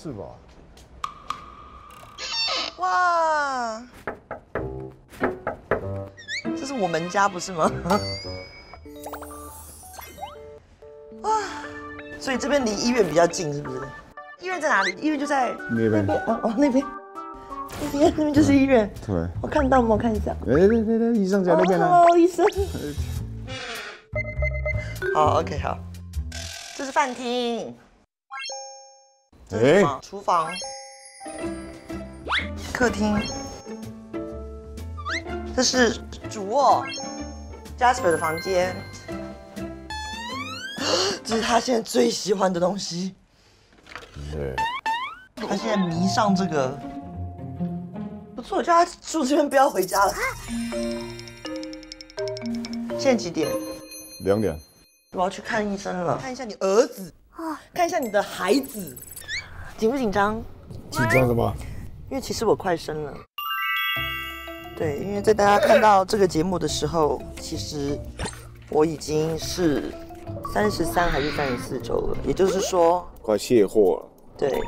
是吧？哇！这是我们家不是吗？哇！所以这边离医院比较近，是不是？医院在哪里？医院就在那边哦哦，那边，那边那边就是医院。对。我看到吗？看一下。哎对对，医生在那边呢。Hello，医生。好，OK，好。这是饭厅。厨房、客厅，这是主卧 Jasper 的房间，这是他现在最喜欢的东西。对，他现在迷上这个，不错，叫他住这边不要回家了。现在几点？两点。我要去看医生了，看一下你儿子，啊，看一下你的孩子。紧不紧张？紧张什么？因为其实我快生了。对，因为在大家看到这个节目的时候，其实我已经是三十三还是三十四周了，也就是说快卸货了。对。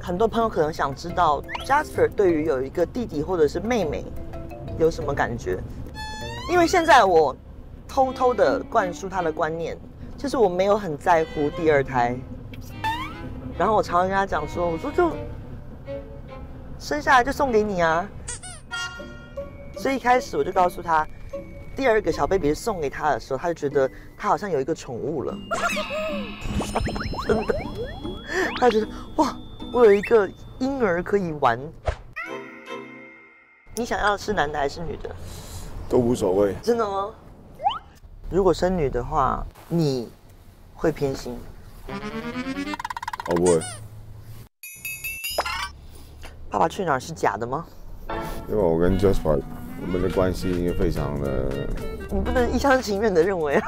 很多朋友可能想知道 Jasper 对于有一个弟弟或者是妹妹有什么感觉？因为现在我偷偷的灌输他的观念，就是我没有很在乎第二胎。然后我常常跟他讲说，我说就生下来就送给你啊。所以一开始我就告诉他，第二个小 baby 送给他的时候，他就觉得他好像有一个宠物了，真的，他觉得哇，我有一个婴儿可以玩。你想要是男的还是女的？都无所谓。真的吗？如果生女的话，你会偏心。哦不！爸爸去哪儿是假的吗？因为我跟 j a s p e r 我们的关系非常的……你不能一厢情愿的认为。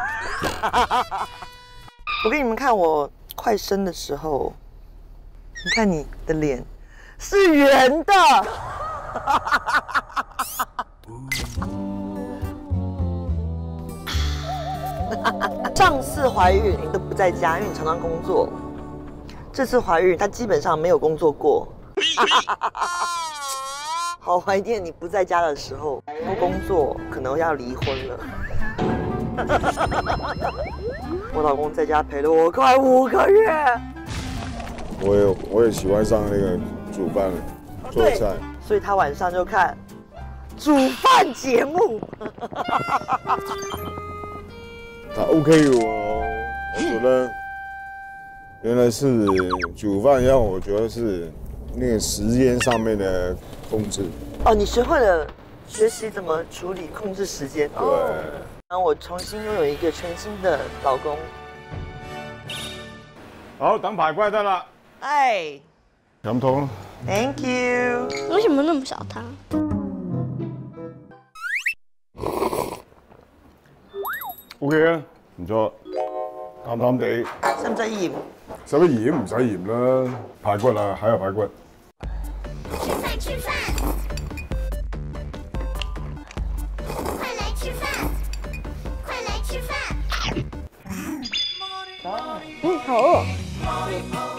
我给你们看我快生的时候，你看你的脸是圆的。上次怀孕你都不在家，因为你常常工作。这次怀孕，她基本上没有工作过。好怀念你不在家的时候，不工作可能要离婚了。我老公在家陪了我快五个月。我也我也喜欢上那个煮饭了，做菜，所以他晚上就看煮饭节目。他 OK 我，我觉了。原来是煮饭，让我觉得是那个时间上面的控制。哦，你学会了学习怎么处理控制时间。对。然后我重新拥有一个全新的老公。好，等排怪到了。哎。甜通。Thank you。为什么那么少糖？OK 啊，唔错，淡淡地。使唔使盐？使乜盐唔使盐啦，排骨啊，蟹肉排骨。吃饭吃饭，快来吃饭，快来吃饭。嗯，好饿。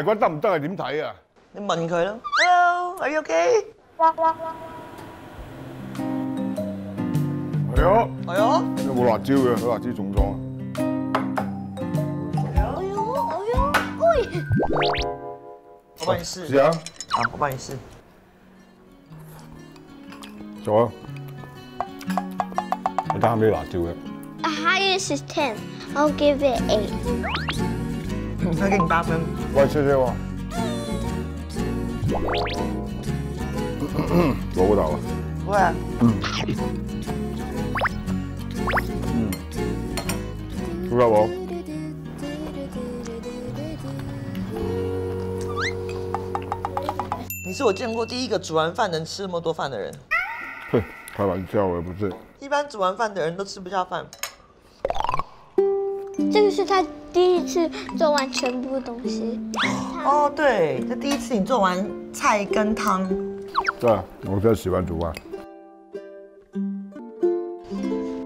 大軍得唔得係點睇啊？你問佢咯。Hello，a r e you okay？係哇哇！係啊，係啊。有冇辣椒嘅？有辣椒重裝。啊，哎呦哎。呦，喂！我扮你試啊！啊，我扮嘢試。啊！你得啱啲辣椒嘅。h highest is ten. I'll give it eight. 我给你八分，我吃这我。我误打了。喂。嗯。嗯。知道不？你是我见过第一个煮完饭能吃那么多饭的人。哼，开玩笑，我也不是。一般煮完饭的人都吃不下饭。这个是他第一次做完全部东西。哦，对，这第一次你做完菜跟汤。对，我较洗欢煮完。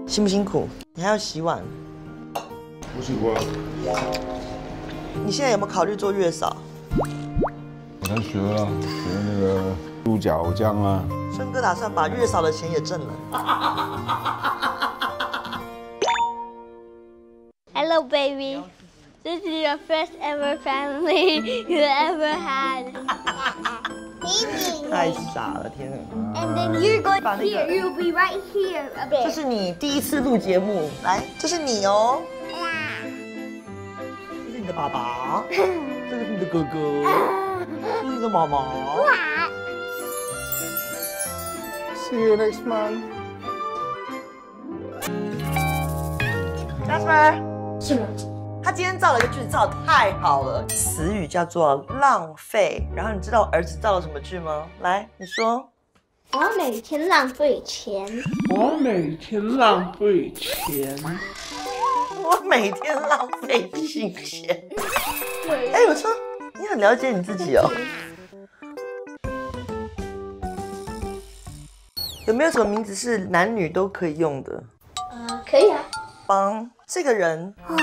辛不辛苦？你还要洗碗。不喜欢。你现在有没有考虑做月嫂？我才学啊，学那个猪脚酱啊。春哥打算把月嫂的钱也挣了。Hello, baby. This is your first ever family you ever had. 太傻了，天哪！ And then you're going 把那个 here. You'll be right here a 这 bit. 是你第一次录节目，来，这是你哦，这是你的爸爸，这是你的哥哥，这是你的妈妈。 See you next month。 Jasper， 是吗？他今天造了一个句子，造的太好了。词语叫做浪费。然后你知道儿子造了什么句吗？来，你说。我每天浪费钱。我每天浪费钱。我每天浪费金钱。哎，我说你很了解你自己哦。有没有什么名字是男女都可以用的？呃，可以啊。帮。这个人啊，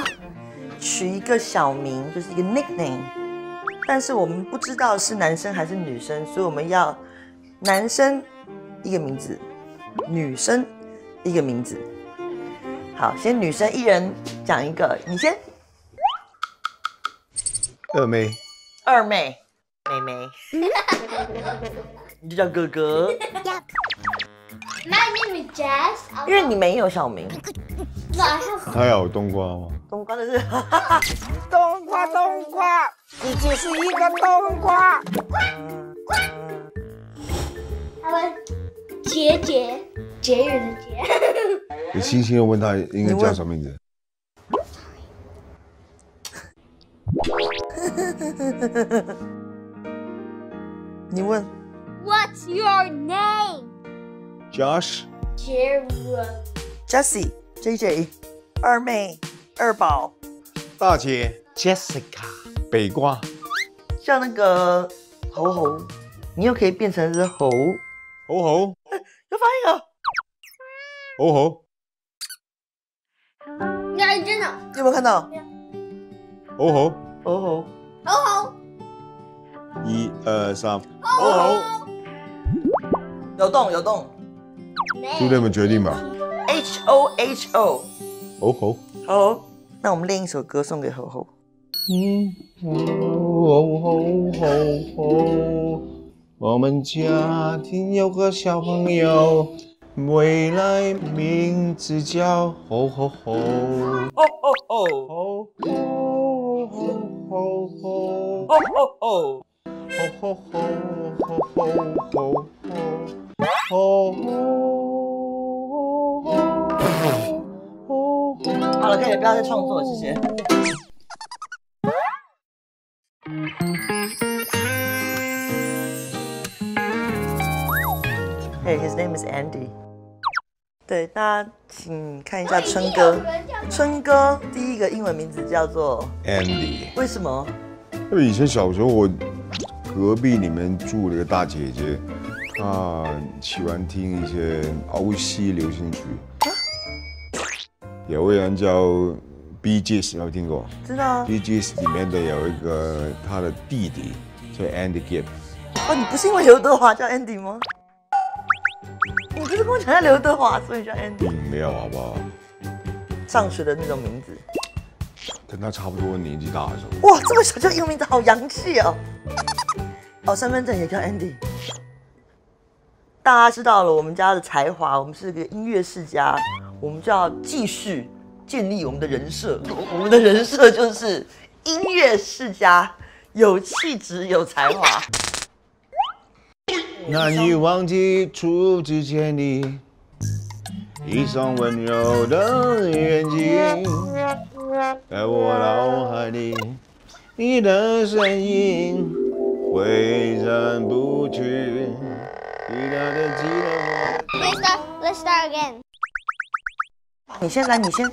取一个小名，就是一个 nickname，但是我们不知道是男生还是女生，所以我们要男生一个名字，女生一个名字。好，先女生一人讲一个，你先。二妹，二妹，妹妹，你就叫哥哥。My name is Jazz，因为你没有小名。他有冬瓜吗？冬瓜的是，冬瓜冬瓜，你就是一个冬瓜。他问节杰杰瑞的节。你轻轻的问他应该叫什么名字？你问。What's your name？Josh。Jerry。Jesse。J J，二妹，二宝，大姐 Jessica，北瓜，像那个猴猴，你又可以变成只猴，猴猴，有反应啊，猴猴，哎真的，有没有看到？猴猴，猴猴，猴猴，一二三，猴猴，有洞有洞，就这么决定吧。h o h o，猴猴，猴。那我们另一首歌送给猴猴。嗯，猴猴猴猴，我们家庭有个小朋友，未来名字叫吼吼吼哦哦哦，吼吼吼吼吼吼吼吼吼吼吼好了，可以不要再创作了，谢谢。Hey, his name is Andy。对，家请看一下春哥，春哥第一个英文名字叫做 Andy。为什么？因为以前小时候，我隔壁里面住了一个大姐姐。啊，喜欢听一些欧西流行曲。有位人叫 B J S，有有听过？知道啊。B J S 里面的有一个他的弟弟叫 Andy Gibb。哦，你不是因为刘德华叫 Andy 吗？我不是跟我讲叫刘德华，所以叫 Andy。没有，好不好？上学的那种名字。跟他差不多年纪大，的时候。哇，这么小就用名字好洋气哦。哦，身份证也叫 Andy。大家知道了我们家的才华，我们是个音乐世家，我们就要继续建立我们的人设。我们的人设就是音乐世家，有气质，有才华。难以忘记初次见你，一双温柔的眼睛，在我脑海里，你的身影挥散不去。Let's start. Let's start again. 你先来，你先。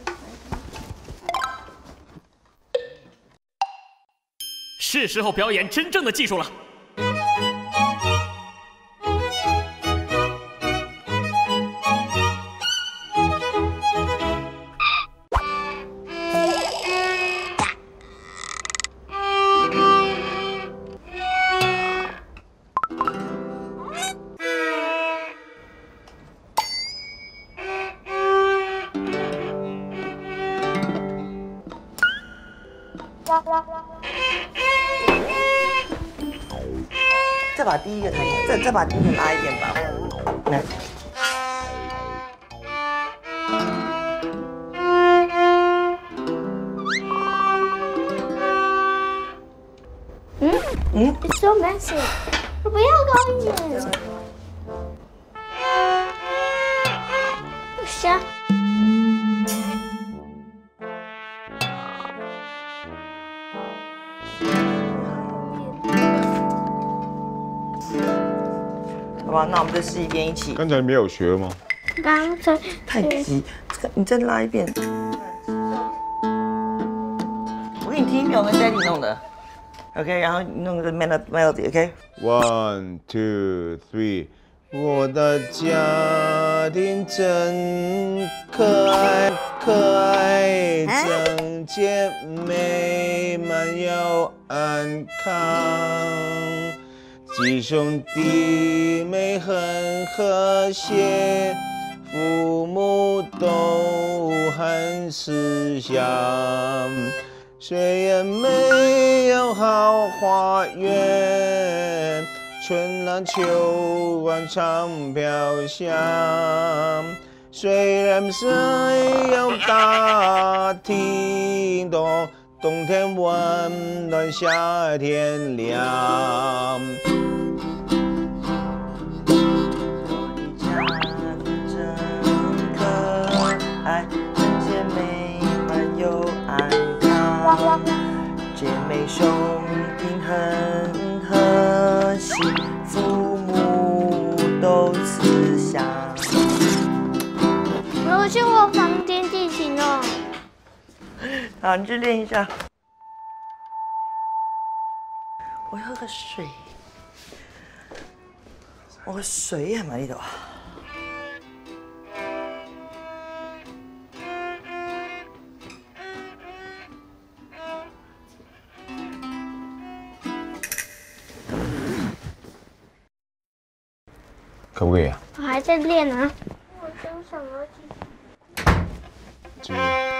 是时候表演真正的技术了。再买，拉一点吧。是一边一起。刚才没有学吗？刚才太急，你再拉一遍。我给你听，我们 d y 弄的。OK，然后弄个 melody，OK。One two three，我的家庭真可爱，可爱整洁美，满又安康。几兄弟妹很和谐，父母都很慈祥。虽然没有好花园，春兰秋桂常飘香。虽然没有大厅东。冬天温暖，夏天凉。我的家真可爱，美满又安康，姐妹兄弟很和谐，父母都慈祥。我去我房间进行哦。好，你去练一下。我要喝水，我的水还没到。可不可以？啊？我还在练呢。我想要什么？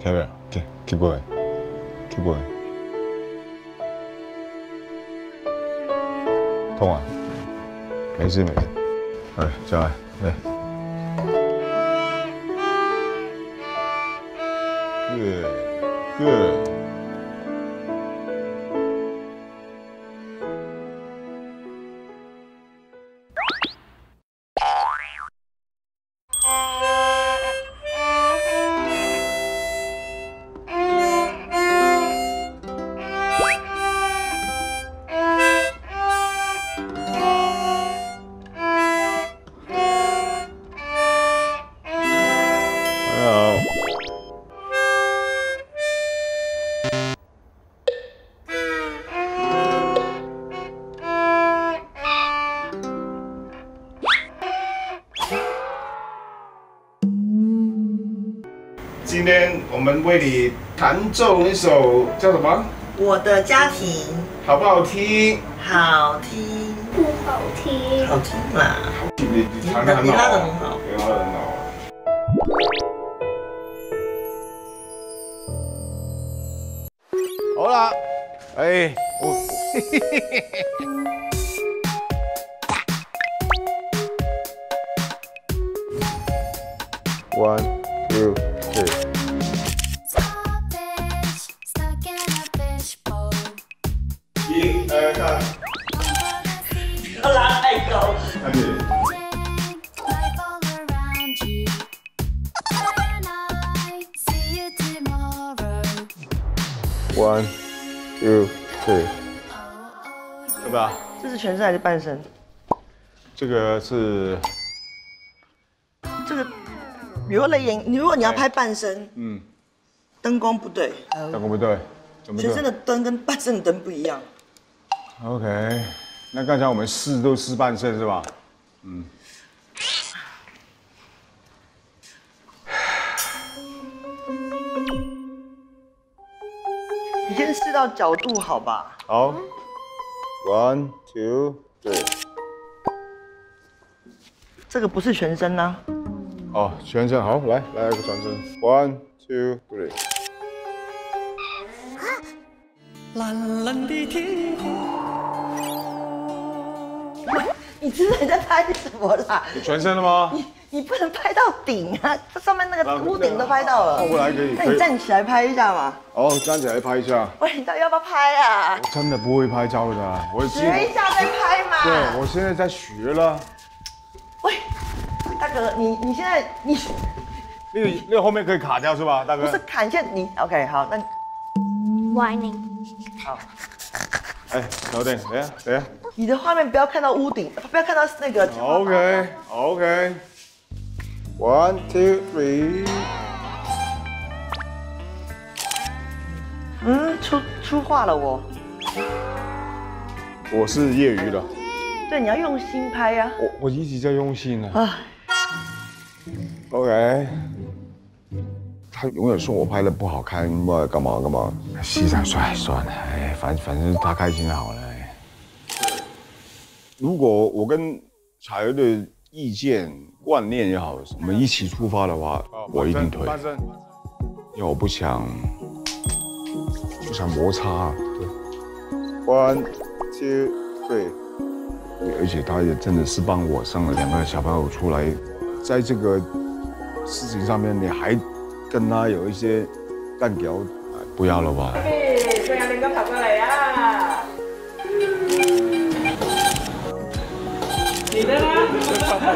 Carry on. Okay, keep going. Keep going. 동안. 매지 매지. 네, 자, 네. Good. Good. 为你弹奏一首叫什么？我的家庭，好不好听？好听，不好听？好听嘛？你你拉的很好，拉的很好。好啦，哎，嘿嘿嘿嘿嘿。半身，这个是这个，如雷你演，你如果你要拍半身，嗯，灯光不对，灯光不对，全身的灯跟半身的灯不一样。OK，那刚才我们试都试半身是吧？嗯。你先试到角度好吧？好，One two。对，这个不是全身呢。哦，全身好，来来一个转身，one two three。蓝蓝的天空。你知道你在拍什么啦？全身的吗？你你不能拍到顶啊！它上面那个屋顶都拍到了。我来可以。那你站起来拍一下嘛。哦，站起来拍一下。喂，你到底要不要拍啊？我真的不会拍照的，我学一下再拍嘛。对，我现在在学了。喂，大哥，你你现在你，那个那个后面可以卡掉是吧，大哥？不是砍一下你。OK，好，那。欢你好。哎，等等，谁呀？谁呀？你的画面不要看到屋顶，不要看到那个。o k o k One, two, three. 嗯，出出画了我。我是业余的。对，你要用心拍呀。我我一直在用心呢。啊。o k 他永远说我拍的不好看，干嘛干嘛，西装帅算了，哎，反反正他开心好了。如果我跟彩儿的意见、观念也好，什么一起出发的话，我一定因为我不想，不想摩擦。对。One, two, three。而且他也真的是帮我生了两个小朋友出来，在这个事情上面，你还跟他有一些干脚？不要了吧。Oh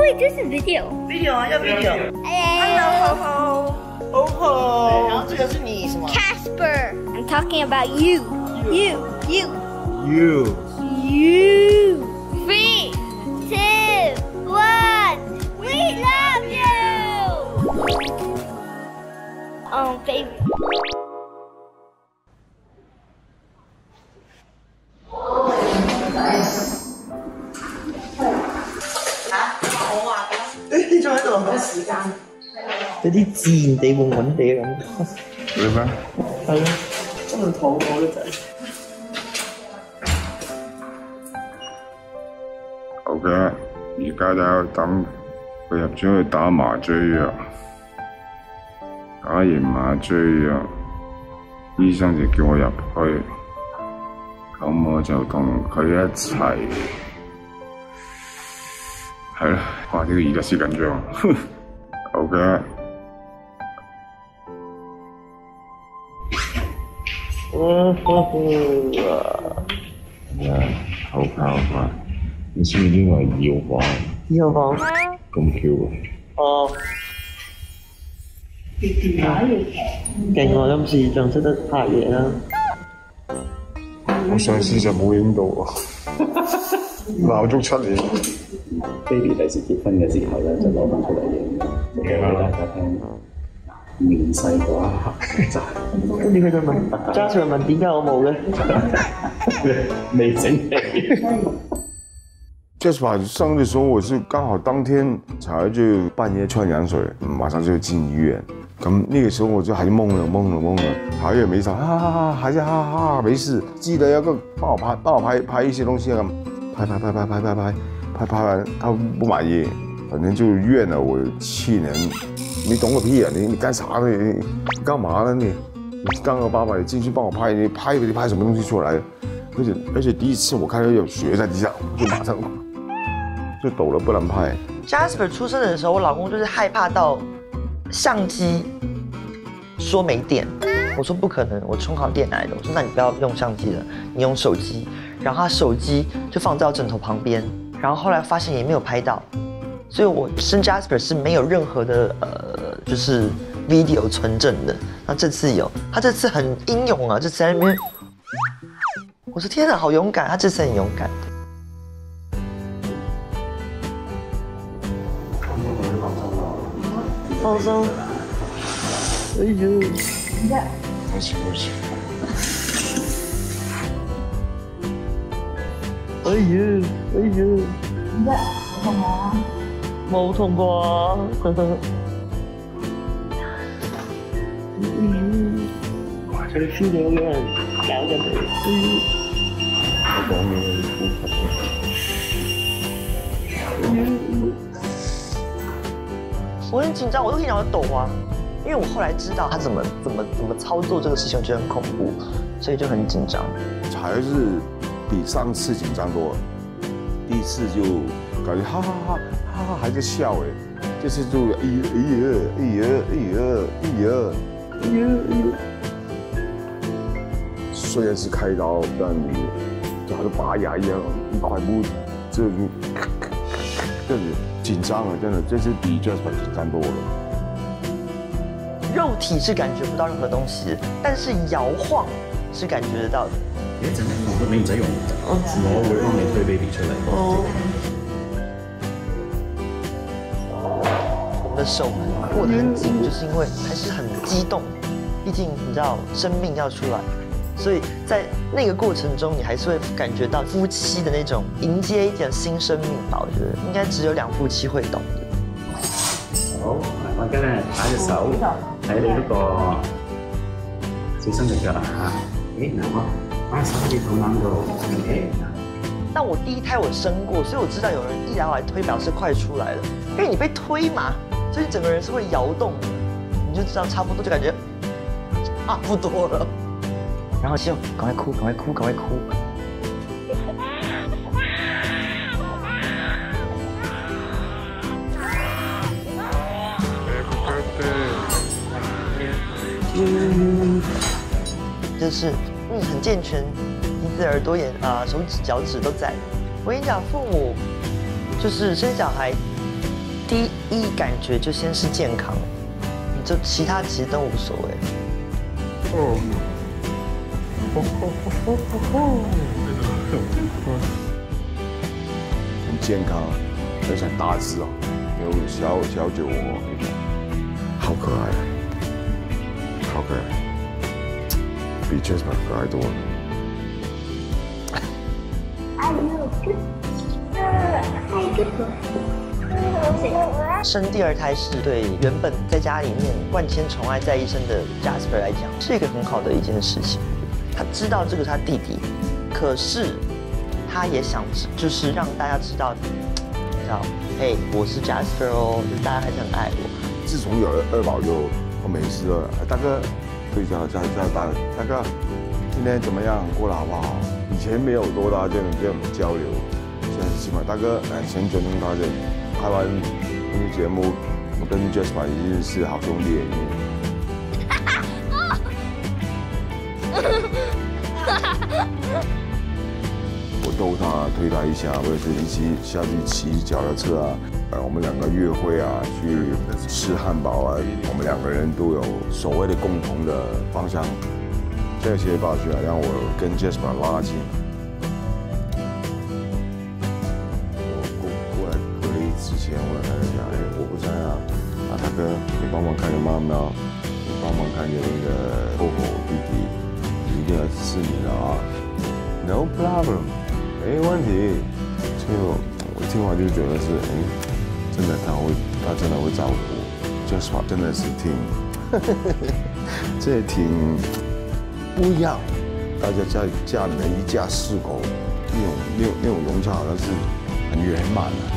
wait, this is video. video 啊，要 video。 Hello. 哦吼，然后这个是你什么？ Casper. I'm talking about you. You. You. You You. Three, two, one. We love you. Oh, baby. 有啲自然地、穩穩地嘅咁，系咩？系咯，真係肚餓啲仔。好嘅，而家就等佢入咗去打麻醉藥。打完麻醉藥，醫生就叫我入去，咁我就同佢一齊。係咯，哇！呢個而家先緊張，好嘅。啊！好快好怕！你先唔知话要话，要话咁 Q 啊？哦，劲我今次仲识得拍嘢啦。我上次就冇影到啊，闹足七年。Baby 第时结婚嘅时候咧，就攞翻出嚟影。好啦，拜拜。面細啩，跟住佢就問：，嘉祥問點解我冇嘅？未整 s p e r 上嘅時候，我是剛好當天才就半夜串羊水，馬上就進醫院。咁，那個時候我就係懵了懵了懵了，没啥，哈哈哈，還是哈哈，没事。記得要帮我拍我拍拍一些東西，咁拍拍拍拍拍拍拍拍拍，完，他不滿意，反正就怨我去年。你懂个屁啊！你你干啥呢？你干嘛呢？你你干个爸爸，你进去帮我拍，你拍你拍什么东西出来而且而且第一次我看到有血在地上，就马上就抖了，不能拍。Jasper 出生的时候，我老公就是害怕到相机说没电，我说不可能，我充好电来的。我说那你不要用相机了，你用手机。然后他手机就放在枕头旁边，然后后来发现也没有拍到。所以，我升 Jasper 是没有任何的呃，就是 video 存证的。那这次有，他这次很英勇啊！这次在那边，我说天哪，好勇敢！他这次很勇敢。放松。哎呦！在。没事没事。哎呦哎呦！你在。干嘛？没痛过。嗯。哇，真的气得我。脑子都。嗯。我很紧张，我都跟你讲，我抖啊，因为我后来知道他怎么怎么怎么操作这个事情，我觉得很恐怖，所以就很紧张。还是比上次紧张多了。第一次就感觉哈哈哈。他还在笑哎，这是哎了，哎儿哎儿哎儿哎儿哎儿哎儿。虽然是开刀，但就好像拔牙一样，一块木，这，这紧张啊，真的，这是比 Jasper 多了。肉体是感觉不到任何东西，但是摇晃是感觉得到的。别紧张，我都没在用，我我会帮你推俾你出来。手握得很紧，就是因为还是很激动。毕竟你知道生命要出来，所以在那个过程中，你还是会感觉到夫妻的那种迎接一点新生命吧？我觉得应该只有两夫妻会懂好，我过来，把这手，还有那个，最上面这啊，哎，哪个？啊，稍微好很多。哎，我第一胎我生过，所以我知道有人一来来推表示快出来了，因为你被推嘛。所以整个人是会摇动，你就知道差不多，就感觉差不多了。然后就赶快哭，赶快哭，赶快哭。就是嗯，很健全，鼻子、耳朵、眼啊、手指、脚趾都在。我跟你讲，父母就是生小孩。第一感觉就先是健康，就其他其实都无所谓。，很健康，非常大只哦，有小小酒窝，好可爱，好可爱，比 James 可爱多了。哎呦，哥，哎，哥。生第二胎是对原本在家里面万千宠爱在一身的 Jasper 来讲是一个很好的一件事情。他知道这个他弟弟，可是他也想就是让大家知道，知道，哎，我是 Jasper 哦，就大家还是很爱我。自从有了二宝就我没事了。大哥，对家家家大大哥，今天怎么样过得好不好？以前没有多大这种这种交流，现在起码大哥哎，先尊重大家。拍完这节目，我跟 j a s p e r 已经是好兄弟了。我逗他，推他一下，或者是一起下去骑脚踏车啊，呃，我们两个约会啊，去吃汉堡啊，我们两个人都有所谓的共同的方向。这些八卦啊，让我跟 j a s p e r 拉近。要你帮忙看见那个哥哥弟弟，一定要是你的啊！No problem，没问题。就我听完就觉得是，哎，真的他会，他真的会照顾，这爽真的是挺，这也挺不一样。大家家家里面一家四口，那种那种那种融洽，好像是很圆满的。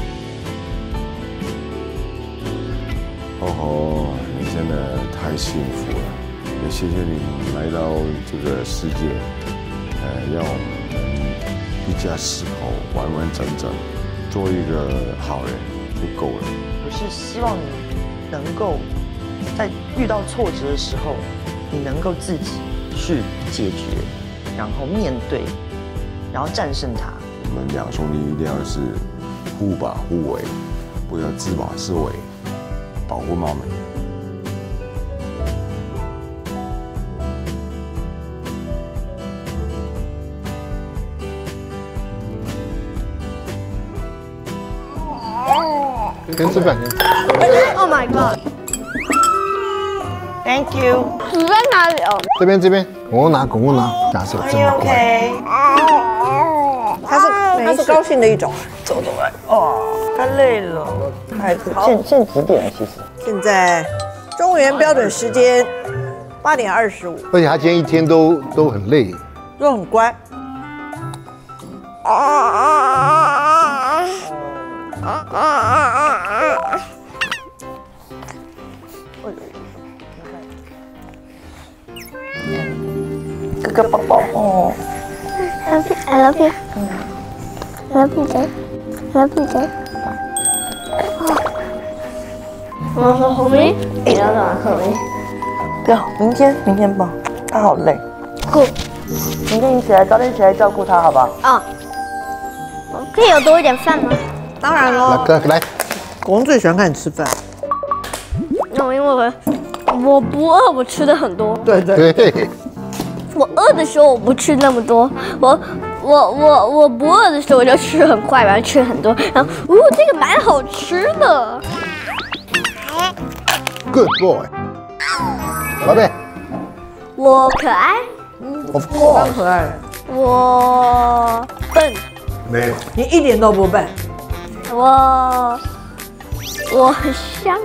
哦吼！真的太幸福了，也谢谢你来到这个世界，呃，让我们一家四口完完整整，做一个好人就够了。我是希望你能够在遇到挫折的时候，你能够自己去解决，然后面对，然后战胜它。我们两兄弟一定要是互把互为，不要自把自为，保护妈妈。跟吃表 Oh my god. Thank you. 死在哪里哦？这边这边，我拿我拿，拿什么？Okay. 是他是高兴的一种。走走来。哦，太累了。太子，现现几点？其实现在，中原标准时间八点二十五。而且他今天一天都都很累，都很乖。给宝宝哦。I love you. i love it, love it, love it. 我说后面，你等等后不要，明天，明天抱。他好累。哥，明天你起来，早点起来照顾他，好不好？啊。可以有多一点饭吗？当然喽。来，来，我们最喜欢看你吃饭。那我因为我我不饿，我吃的很多。对对对。我饿的时候我不吃那么多，我我我我不饿的时候我就吃很快，然后吃很多，然后哦这个蛮好吃的。Good boy，宝贝，我可爱。Of course，可爱。我笨。没有。你一点都不笨。我我很香。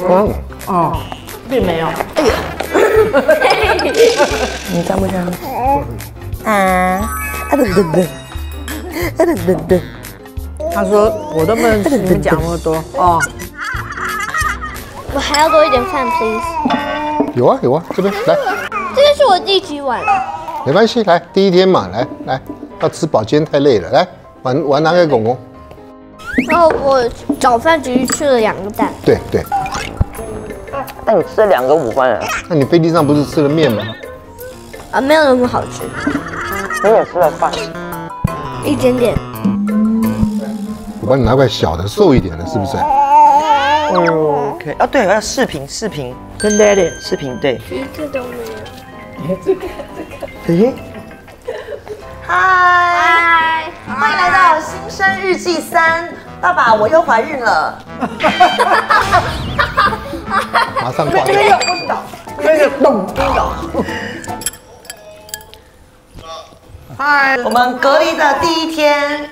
嗯。哦，并没有。哎呀。你脏不脏？啊，啊噔噔噔，啊噔噔噔。他说我的梦。别讲那么多 哦。我还要多一点饭，please。有啊有啊，这边来。这个是我第几碗？没关系，来第一天嘛，来来，要吃饱，今天太累了。来，碗碗拿给公公。然后我早饭只是吃了两个蛋。对对。那你吃了两个五官啊，那你飞机上不是吃了面吗？啊，没有那么好吃。你也吃了饭，一点点。我帮你拿块小的，瘦一点的，是不是？哎呦，OK。啊，对，我要视频，视频，真带点，视频，对。一个都没有。你看这个，这个。哎。嗨，欢迎来到《新生日记三》。爸爸，我又怀孕了。马上关掉！这个有温度，这个有温度。嗨，我们隔离的第一天。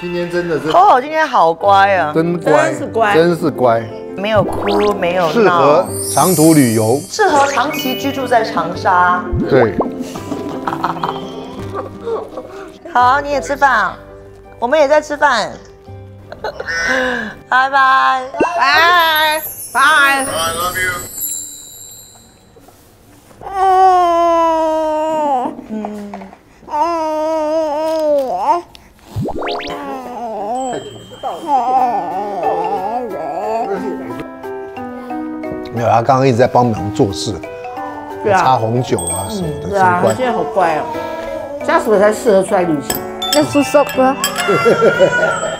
今天真的是。哦，今天好乖啊，真乖，真是乖。没有哭，没有闹。适合长途旅游。适合长期居住在长沙。对。好，你也吃饭。我们也在吃饭。拜拜，拜拜。爱。嗯。没有，他刚刚一直在帮忙做事，对啊，插红酒啊什么的，是啊，现在好乖哦。这样子才适合出来旅行，要住宿不？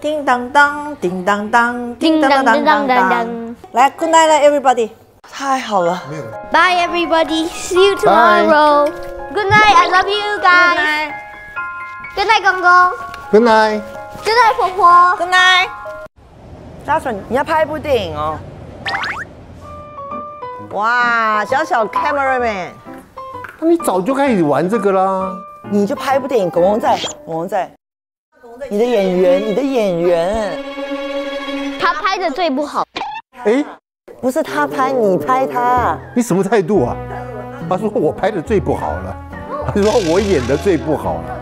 叮当当，叮当当，叮当当当当当。来，good night，everybody。太好了。Bye everybody，see you tomorrow。Good night，I love you guys。Good night。公公。g o o d night。Good night，婆婆。Good night。大 a 你要拍一部电影哦。哇，小小 cameraman。那你早就开始玩这个啦。你就拍一部电影，国王在，国王在。你的演员，你的演员，他拍的最不好。哎，不是他拍，你拍他。你什么态度啊？他说我拍的最不好了，你说我演的最不好了。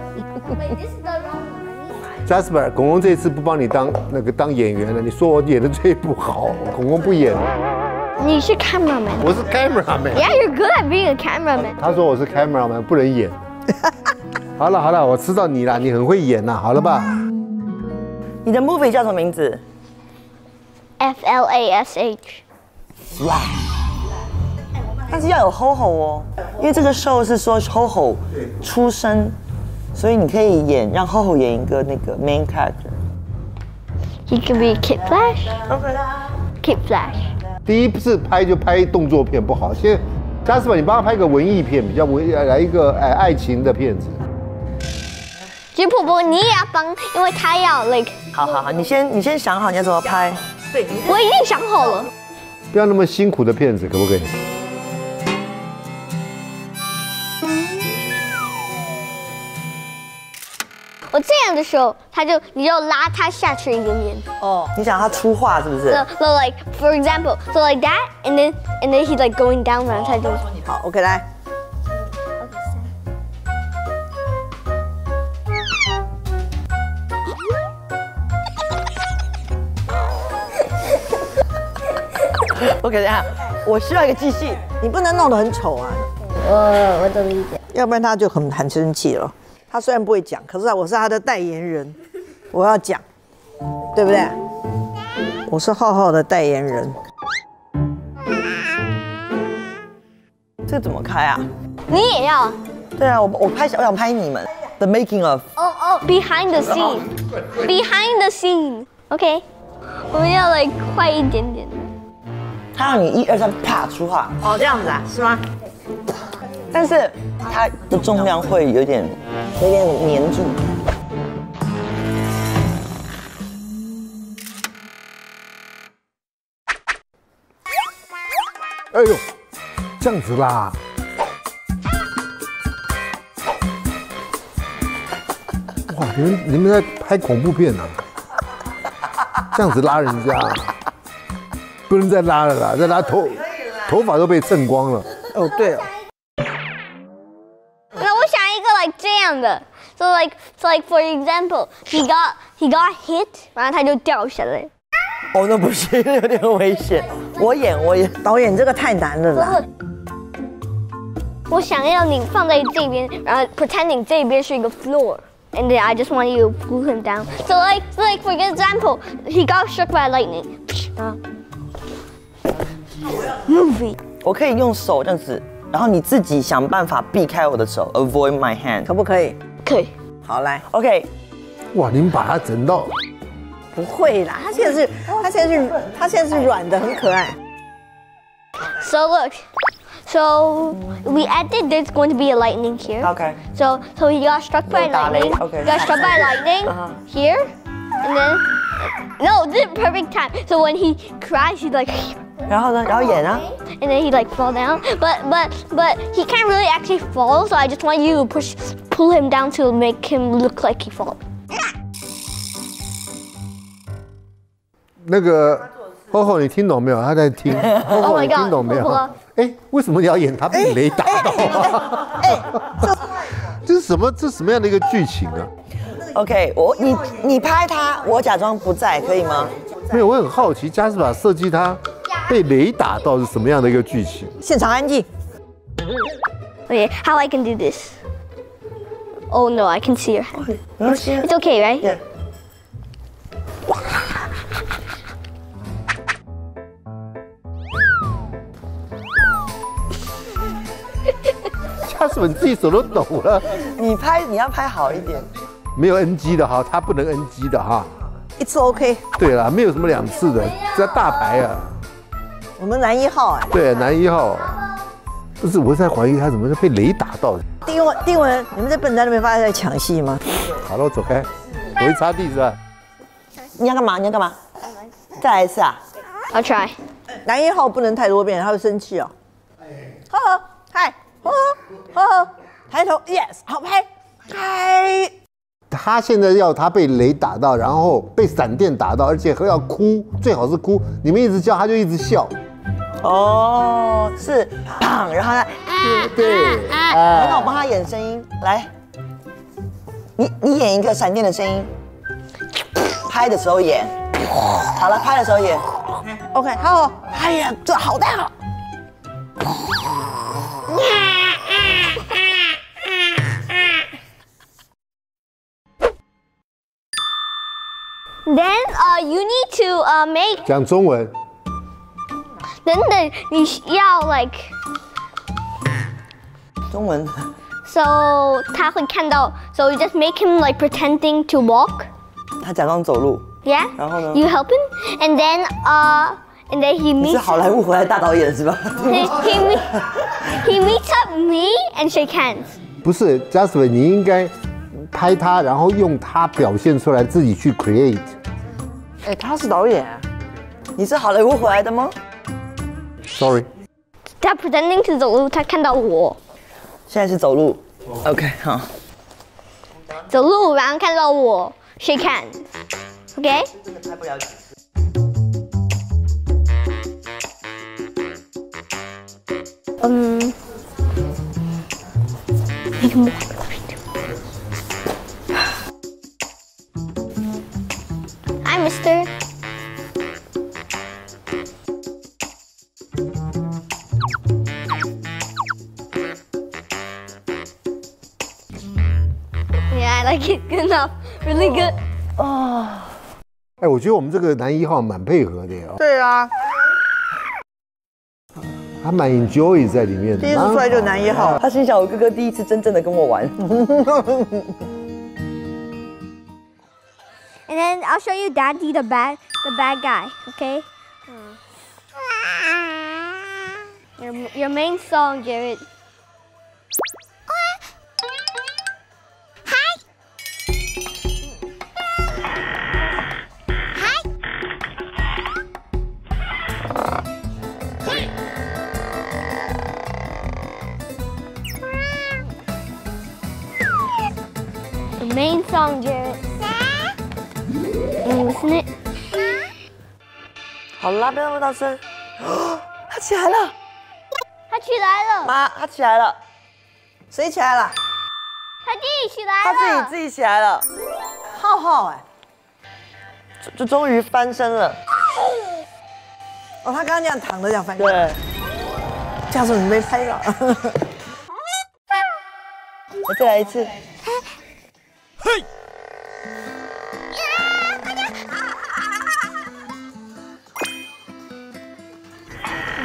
Jasper，公公这次不帮你当那个当演员了。你说我演的最不好，公公不演了。你是 cameraman，我是 cameraman。Yeah, you're good at being a cameraman。他说我是 cameraman，不能演。好了好了，我知道你了，你很会演呐，好了吧？你的 movie 叫什么名字？Flash。哇！但是要有 ho ho 哦，因为这个 show 是说 ho ho 出生，所以你可以演，让 ho ho 演一个那个 main character。He can be Kid Flash。OK。Kid Flash。第一次拍就拍动作片不好，先嘉士伯，你帮他拍个文艺片，比较文，来一个哎爱情的片子。徐婆婆，你也要帮，因为他要那个。好好好，你先你先想好你要怎么拍。对，我已经想好了。不要那么辛苦的骗子，可不可以？我这样的时候，他就你就拉他下去一点点。哦，你想他出画是不是？So like for example, so like that, and then and then he's like going down，然后他就。你好，OK，来。我感大家，我需要一个记叙，你不能弄得很丑啊。我我这么一点，要不然他就很很生气了。他虽然不会讲，可是啊，我是他的代言人，我要讲，对不对？我是浩浩的代言人。这怎么开啊？你也要？对啊，我我拍我想拍你们。The making of。哦哦，Behind the scene，Behind the scene，OK。我们要来快一点点。它让你一二三啪出画哦，这样子啊，是吗？但是它的重量会有点，有点粘住。哎呦，这样子拉！哇，你们你们在拍恐怖片呢？这样子拉人家。不能再拉了啦！再拉头，头发都被蹭光了。哦，对。那我想一个这样的，So like, so like for example, he got he got hit，然后他就掉下来。哦，那不是有点危险。我演，我演导演，这个太难了啦。我想要你放在这边，然后 pretending 这边是一个 floor，and I just want you to pull him down. So like, like for example, he got struck by lightning. Movie，我可以用手这样子，然后你自己想办法避开我的手，avoid my hand，可不可以？可以。好来，OK。哇，你们把它整到……不会啦，它现在是，它现在是，它现在是软的，很可爱。So look, so we added there's going to be a lightning here. Okay. So so we got struck by lightning. Got struck by lightning here. and then no, this is perfect time. So when he cries, he's like, 然后呢，然后演啊， and then he like fall down. But but but he can't really actually fall. So I just want you to push, pull him down to make him look like he fall. 那个厚厚，你听懂没有？他在听。厚 Oh 厚， my 你听懂没 god！有婆婆？哎，为什么你要演他被雷打到啊？哎，这是什么？这是什么样的一个剧情啊？ OK，我你你拍他，我假装不在，可以吗？没有，我很好奇，加斯法设计他被雷打到是什么样的一个剧情？现场安静。o k a h how I can do this? Oh no, I can see your hand. It's okay, right? 加斯法，你自己手都抖了。你拍，你要拍好一点。没有 N G 的哈，他不能 N G 的哈，一次 O K。对了，没有什么两次的，这大牌啊。我们男一号啊。对，男一号。不是，我在怀疑他怎么是被雷打到的。丁文，丁文，你们这笨蛋，没发现抢戏吗？好了，我走开，我去擦地是吧？你要干嘛？你要干嘛？再来一次啊！I try。男一号不能太多遍，他会生气哦。呵呵，嗨，呵呵，呵呵，抬头，Yes，好拍，嗨。他现在要他被雷打到，然后被闪电打到，而且还要哭，最好是哭。你们一直叫，他就一直笑。哦，是，然后呢？对对。好，那我帮他演声音，来，你你演一个闪电的声音，拍的时候演。好了，拍的时候演。OK，好。哎呀，这好大。Then uh, you need to uh, make 讲中文。等等，你要 like 中文 so 他会看到，so you just make him like pretending to walk. 他假装走路， Yeah. 然后呢？ You help him, and then uh, and then he 你是 meets 好莱坞回来大导演是吧？ he, he, meet, he meets up me and shake hands. 不是 Jasper，你应该 拍他，然后用他表现出来，自己去 create。哎，他是导演，你是好莱坞回来的吗？Sorry。他 pretending to 走路，他看到我。现在是走路，OK 好。走路，然后看到我，shake h a n o k 嗯，那个 Yeah, I like it. Good enough, really good. o 哎，我觉得我们这个男一号蛮配合的呀。对啊。还蛮 enjoy 在里面的。第一次出来就男一号，他心想：我哥哥第一次真正的跟我玩。And then I'll show you Daddy the bad the bad guy, okay? Your, your main song, Garrett. main song, Jared. 好啦，不要那么大声。他起来了，他起来了，妈，他起来了，谁起来了？他自己起来了。他自己自己起来了。浩浩哎，就终于翻身了。哦，他刚刚这样躺着这样翻身。对，家你没拍到。我 再来一次。嘿。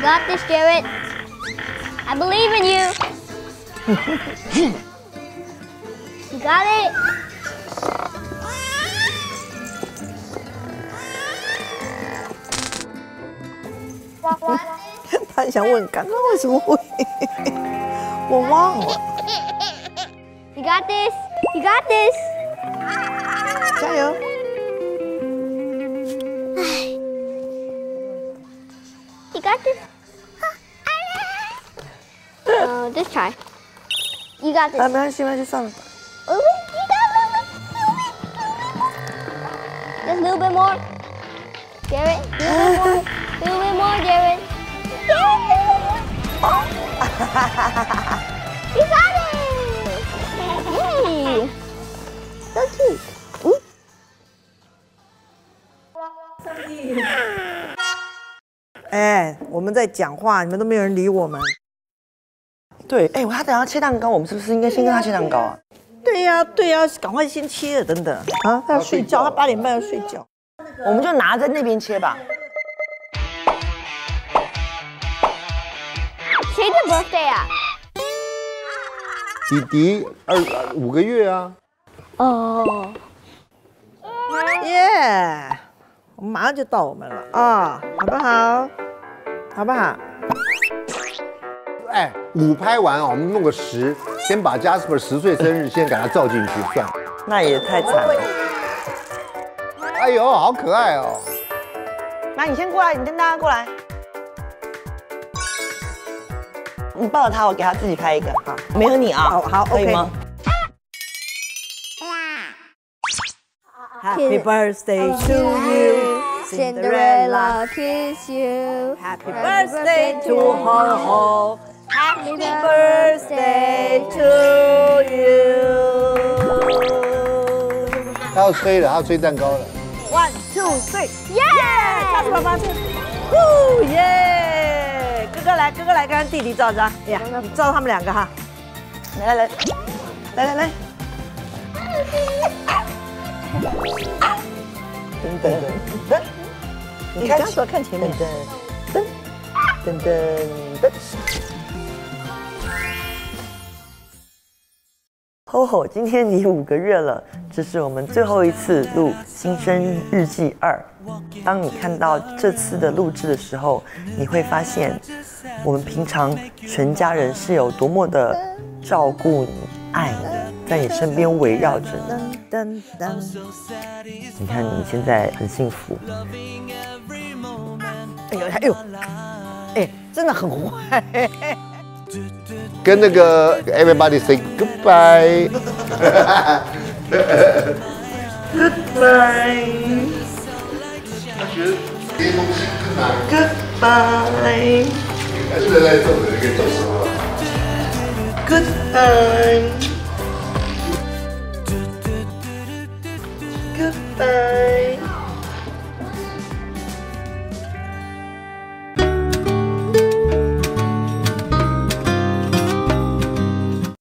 got this, Jared. I believe in you. you got it. 他想问刚刚为什么会，我忘了， You got this. You got this. 加油！ 哎，我们在讲话，你们都没有人理我们。对，哎，他等下切蛋糕，我们是不是应该先跟他切蛋糕啊？对呀，对呀，赶快先切，等等啊，他要睡觉，他八点半要睡觉，我们就拿在那边切吧。谁的 birthday 啊？弟弟，二五个月啊。哦。耶，我们马上就到我们了啊，好不好？好不好？哎，五拍完哦，我们弄个十，先把 Jasper 十岁生日先给他照进去，算。那也太惨了。哎呦，好可爱哦！那你先过来，你跟大家过来。你抱着他，我给他自己拍一个，好，没有你啊，好，可以吗？Happy birthday to you, Cinderella, kiss you. Happy birthday to Han h o n Happy birthday to you！他要吹了，他要吹蛋糕了。One two three，耶！下次爸爸出，w 耶！哥哥来，哥哥来，跟弟弟照张。哎呀，照他们两个哈。来来来，来来来。噔噔噔，噔！你开锁看前面。噔噔噔。哦，吼！今天你五个月了，这是我们最后一次录《新生日记二》。当你看到这次的录制的时候，你会发现我们平常全家人是有多么的照顾你、爱你，在你身边围绕着你。你看你现在很幸福。哎呦哎呦，哎，真的很坏。跟那个 Everybody Say Goodbye。Goodbye。他觉得这些东西更难。Goodbye。还是来这里给做什么？Goodbye。Goodbye。